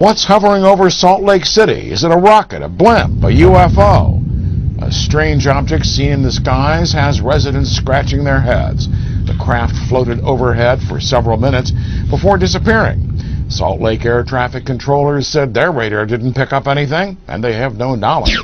What's hovering over Salt Lake City? Is it a rocket, a blimp, a UFO? A strange object seen in the skies has residents scratching their heads. The craft floated overhead for several minutes before disappearing. Salt Lake air traffic controllers said their radar didn't pick up anything, and they have no knowledge.